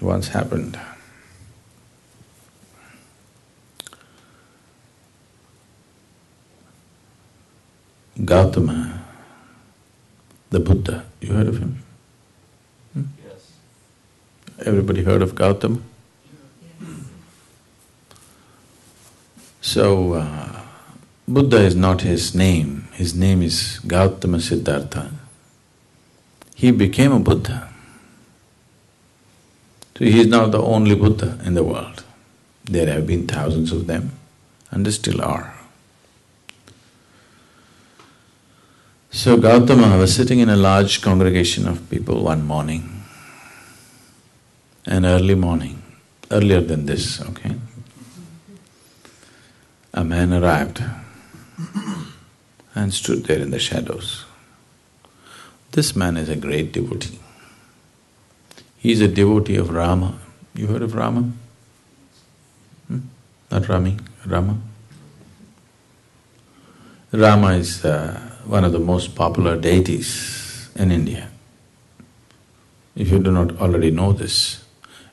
once happened. Gautama, the Buddha, you heard of him? Hmm? Yes. Everybody heard of Gautama? So, uh, Buddha is not his name, his name is Gautama Siddhartha. He became a Buddha. So he is not the only Buddha in the world. There have been thousands of them and there still are. So Gautama was sitting in a large congregation of people one morning, an early morning, earlier than this, okay? A man arrived and stood there in the shadows. This man is a great devotee. He is a devotee of Rama. You heard of Rama? Hmm? Not Rami, Rama. Rama is uh, one of the most popular deities in India. If you do not already know this,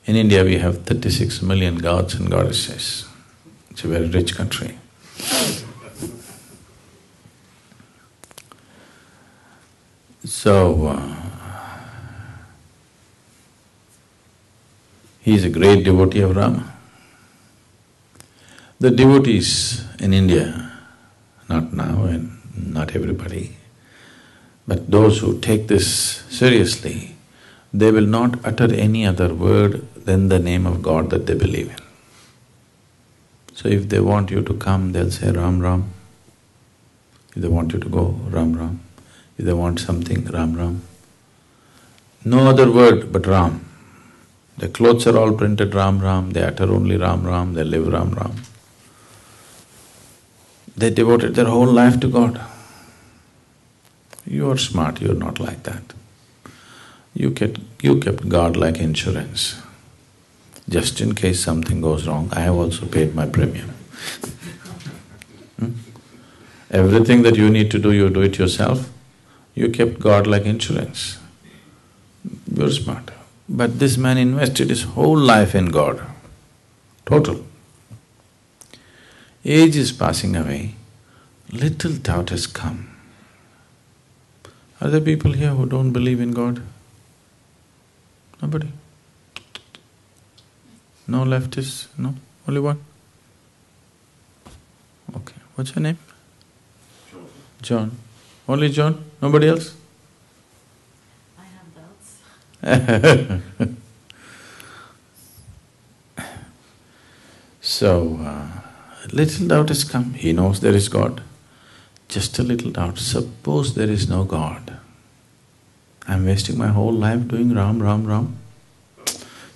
in India we have thirty-six million gods and goddesses. It's a very rich country. So, uh, he is a great devotee of Rama. The devotees in India, not now and not everybody, but those who take this seriously, they will not utter any other word than the name of God that they believe in. So if they want you to come, they'll say Ram Ram. If they want you to go, Ram Ram. If they want something, Ram Ram. No other word but Ram. Their clothes are all printed Ram Ram, they utter only Ram Ram, they live Ram Ram. They devoted their whole life to God. You are smart, you are not like that. You kept, you kept God like insurance. Just in case something goes wrong, I have also paid my premium. hmm? Everything that you need to do, you do it yourself. You kept God like insurance. You're smart. But this man invested his whole life in God, total. Age is passing away, little doubt has come. Are there people here who don't believe in God? Nobody? No leftists? No? Only one? Okay. What's your name? John. John. Only John? Nobody else? So, uh, little doubt has come. He knows there is God. Just a little doubt. Suppose there is no God. I'm wasting my whole life doing Ram, Ram, Ram.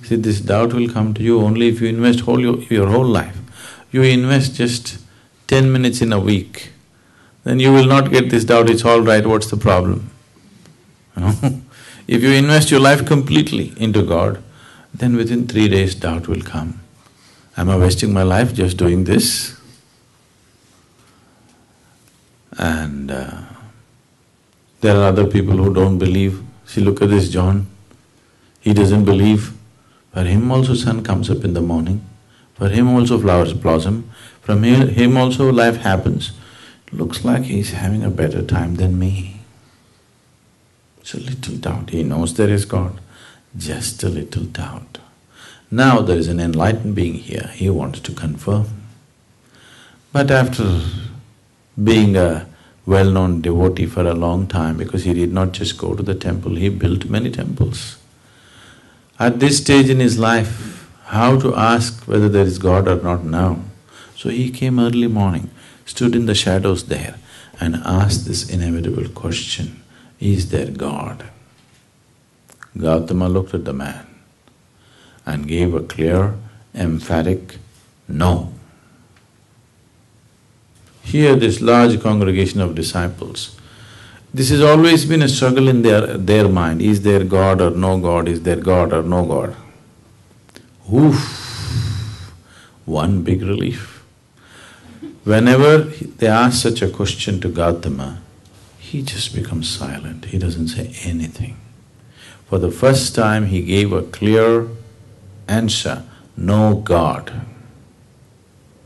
See, this doubt will come to you only if you invest whole your, your whole life. You invest just ten minutes in a week, then you will not get this doubt, it's all right, what's the problem? You know? If you invest your life completely into God, then within three days doubt will come. Am I wasting my life just doing this? And uh, there are other people who don't believe. See, look at this John. He doesn't believe. For him also sun comes up in the morning. For him also flowers blossom. From him also life happens. Looks like he's having a better time than me. A little doubt. He knows there is God. Just a little doubt. Now there is an enlightened being here, he wants to confirm. But after being a well-known devotee for a long time, because he did not just go to the temple, he built many temples. At this stage in his life, how to ask whether there is God or not now? So he came early morning, stood in the shadows there and asked this inevitable question, is there God? Gautama looked at the man and gave a clear, emphatic no. Here, this large congregation of disciples, this has always been a struggle in their, their mind is there God or no God, is there God or no God? Oof, one big relief. Whenever they ask such a question to Gautama, he just becomes silent, he doesn't say anything. For the first time, he gave a clear answer, no God.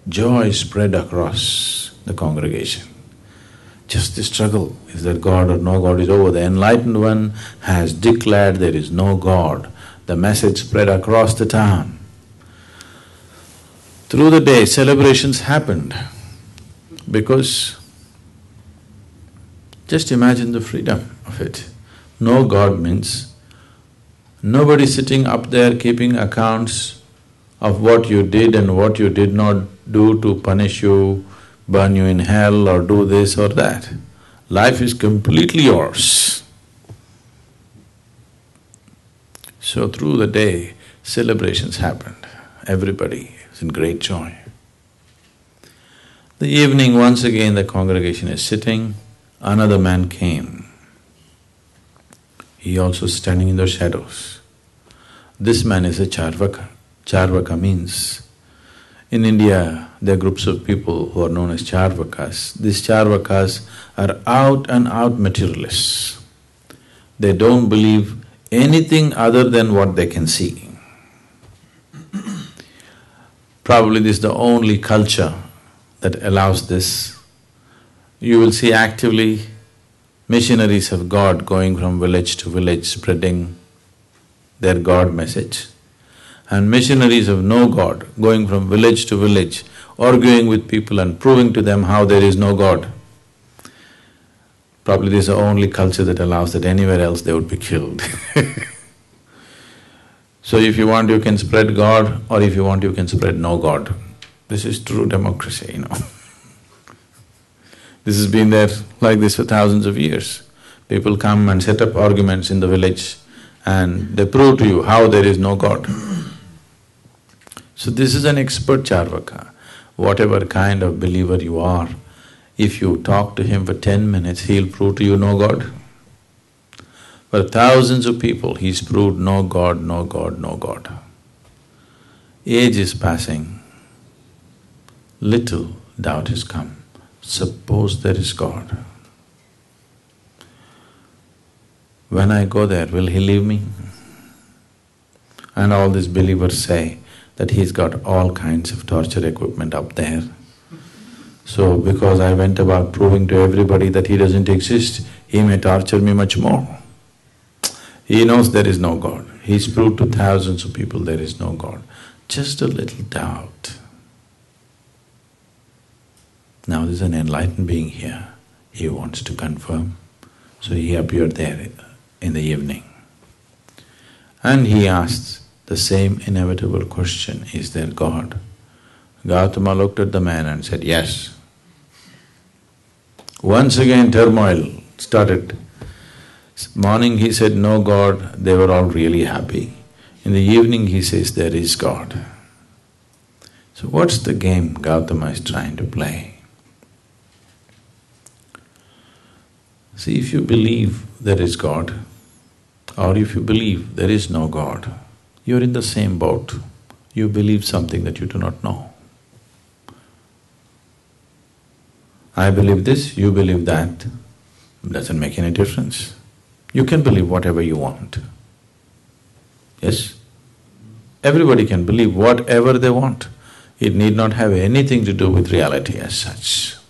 Joy spread across the congregation. Just the struggle, is there God or no God is over. The enlightened one has declared there is no God. The message spread across the town. Through the day, celebrations happened because just imagine the freedom of it. No God means nobody sitting up there keeping accounts of what you did and what you did not do to punish you, burn you in hell or do this or that. Life is completely yours. So through the day, celebrations happened. Everybody is in great joy. The evening, once again the congregation is sitting, another man came. He also standing in the shadows. This man is a Charvaka. Charvaka means, in India, there are groups of people who are known as Charvakas. These Charvakas are out and out materialists. They don't believe anything other than what they can see. Probably this is the only culture that allows this. You will see actively missionaries of God going from village to village spreading their God message, and missionaries of no God going from village to village, arguing with people and proving to them how there is no God. Probably this is the only culture that allows that anywhere else they would be killed So if you want, you can spread God, or if you want, you can spread no God. This is true democracy, you know This has been there like this for thousands of years. People come and set up arguments in the village and they prove to you how there is no God. So this is an expert Charvaka. Whatever kind of believer you are, if you talk to him for ten minutes, he'll prove to you no God. For thousands of people, he's proved no God, no God, no God. Age is passing, little doubt has come. Suppose there is God. When I go there, will he leave me? And all these believers say that he's got all kinds of torture equipment up there. So because I went about proving to everybody that he doesn't exist, he may torture me much more. He knows there is no God. He's proved to thousands of people there is no God. Just a little doubt. Now there's an enlightened being here, he wants to confirm. So he appeared there in the evening. And he asked the same inevitable question, is there God? Gautama looked at the man and said, yes. Once again turmoil started. Morning he said, no God, they were all really happy. In the evening he says, there is God. So what's the game Gautama is trying to play? See, if you believe there is God, or if you believe there is no God, you're in the same boat. You believe something that you do not know. I believe this, you believe that, doesn't make any difference. You can believe whatever you want. Yes? Everybody can believe whatever they want. It need not have anything to do with reality as such.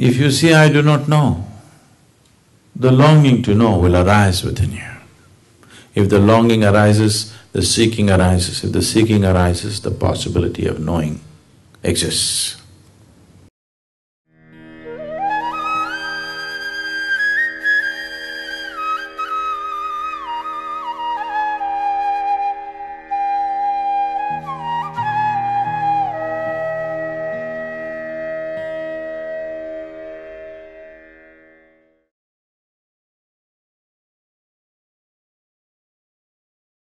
If you say, I do not know, the longing to know will arise within you. If the longing arises, the seeking arises. If the seeking arises, the possibility of knowing exists.